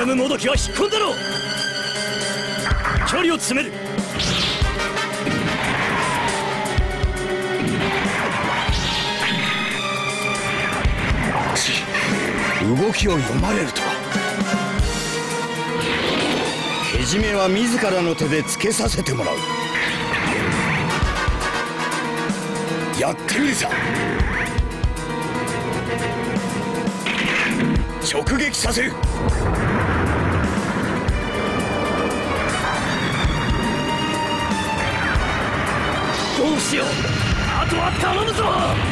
ラムもどきは引っ込んだろ距離を詰める。動きを読まれるとは。けじめは自らの手でつけさせてもらう。やってみるさ。直撃させる。と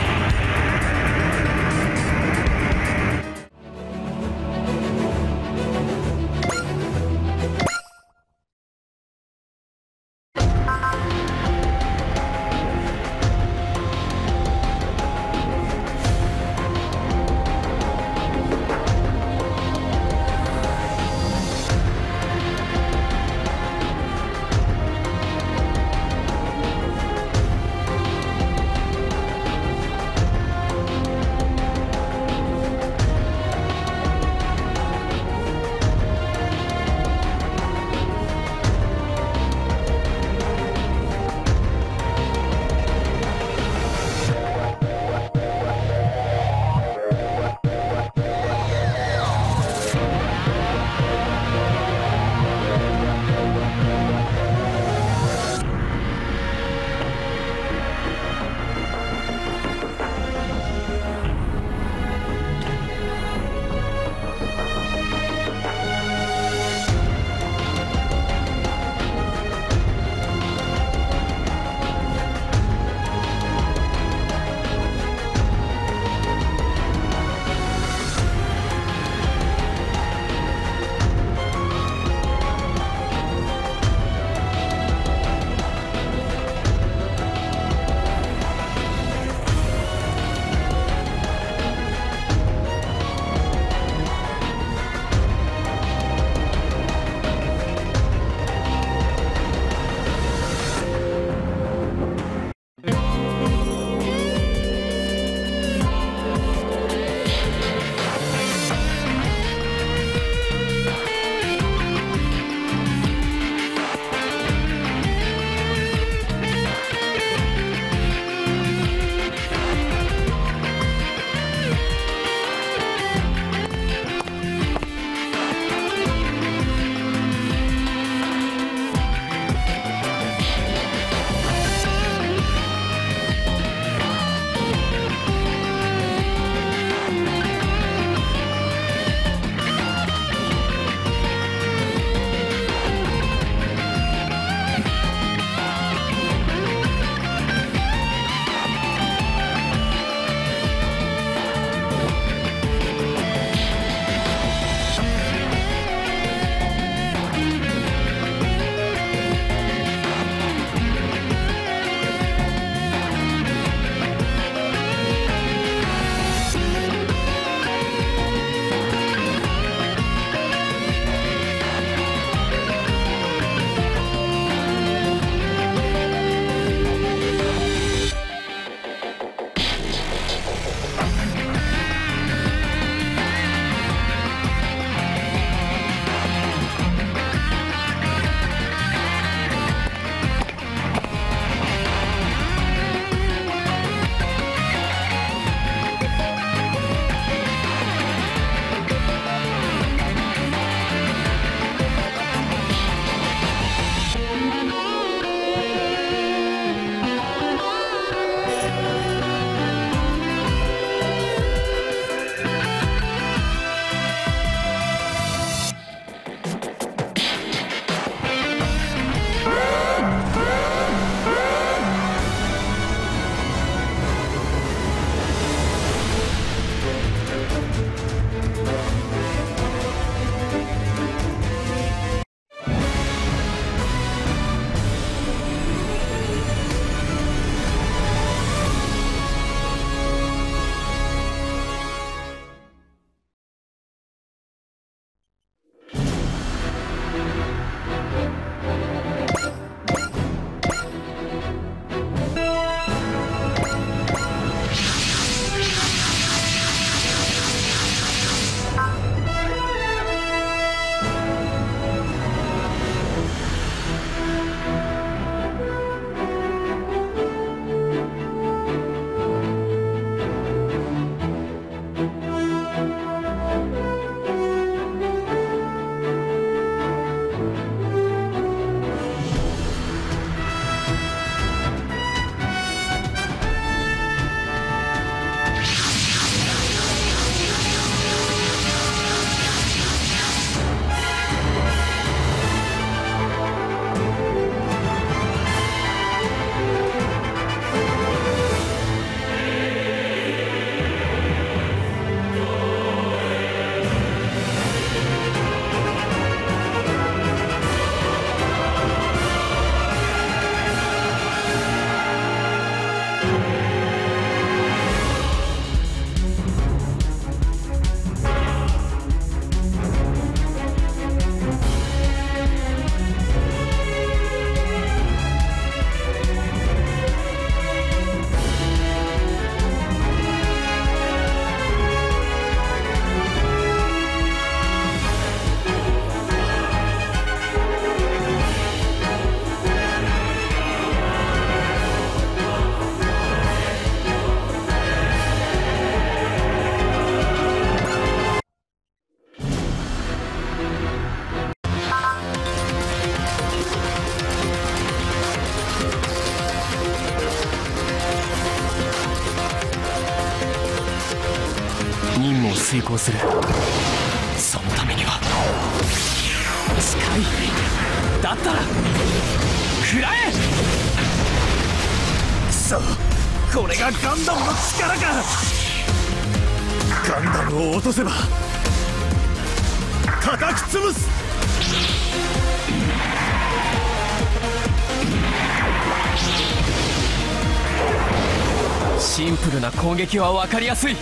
そこれがガンダムの力か。ガンダムを落とせば叩き潰す。シンプルな攻撃は分かりやすい。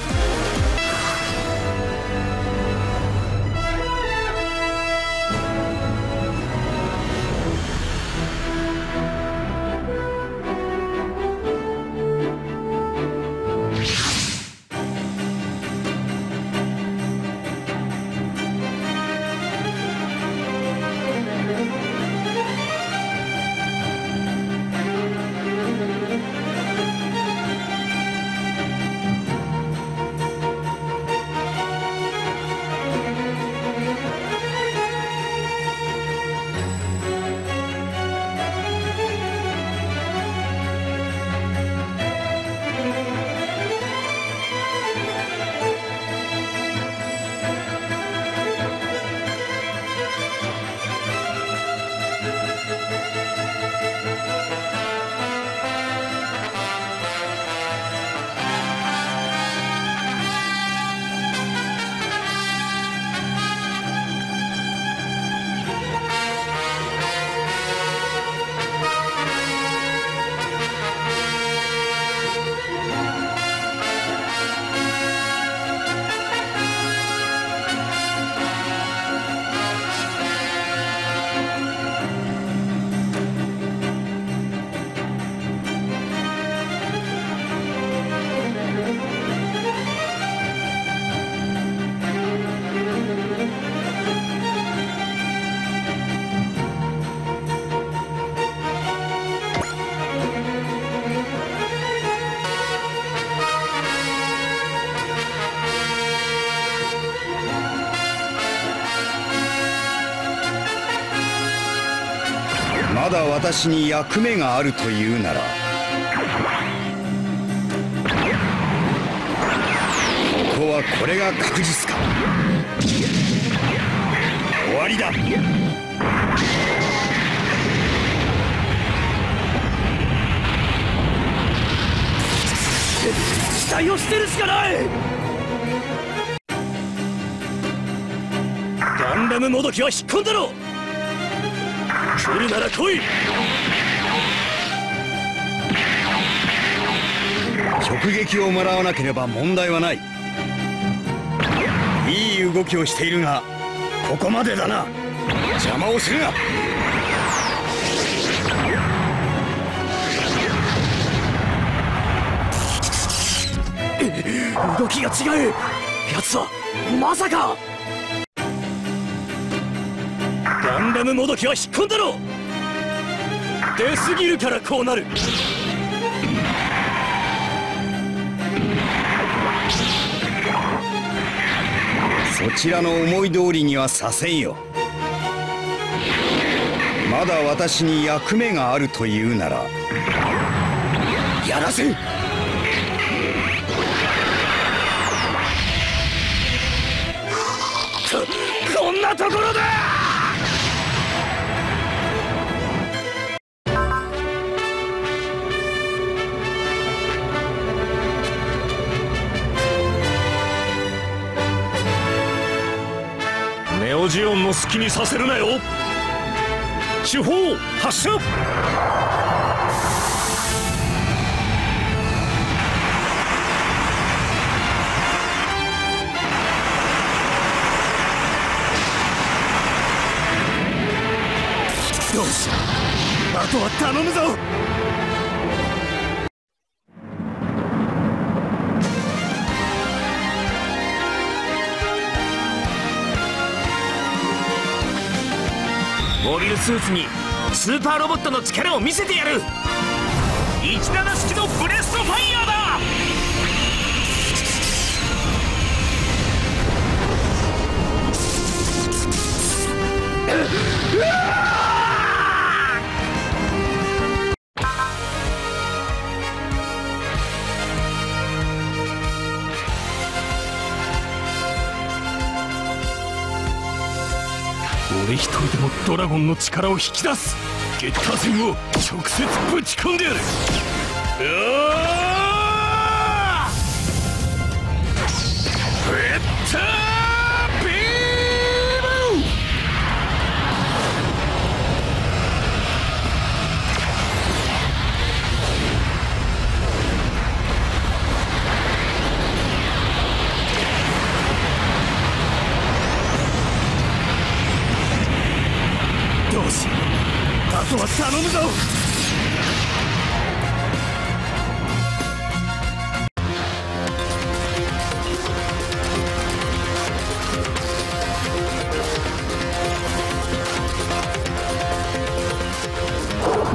私に役目があるというなら。ここはこれが確実か。終わりだ。期待をしてるしかない。ガンダムもどきは引っ込んだろ来るなら来い。直撃をもらわなければ問題はない。いい動きをしているがここまでだな。邪魔をするな。動きが違う。奴はまさかガンダムもどきは引っ込んだろ出すぎるからこうなる。そちらの思い通りにはさせんよ。まだ私に役目があるというなら。やらせん。ここんなところだジオンの好きにさせるなよ。手法発射。よし。あとは頼むぞ。スーツにスーパーロボットの力を見せてやる。17式のブレストファイヤーだ。ドラゴンの力を引き出す。ゲッター戦を直接ぶち込んでやる。うわゲ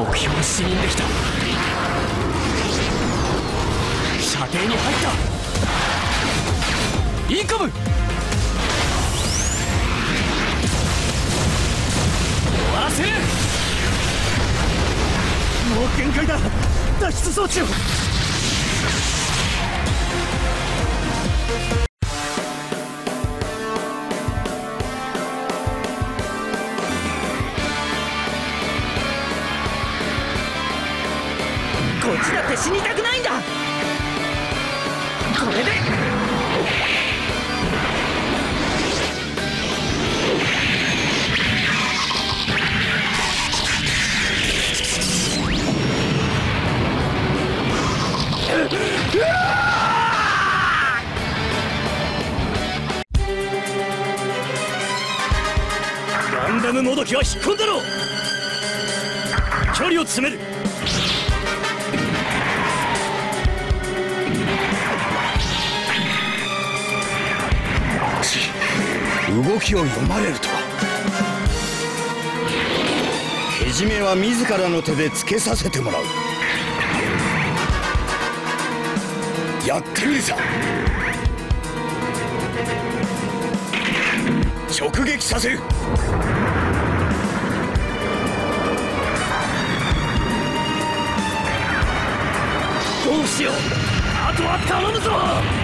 目標は視認できた。射程に入った。インカム終わらせもう限界だ。脱出装置を。これ動きを読まれるとは。けじめは自らの手でつけさせてもらう。やってみるさ。直撃させる。どうしよう。あとは頼むぞ。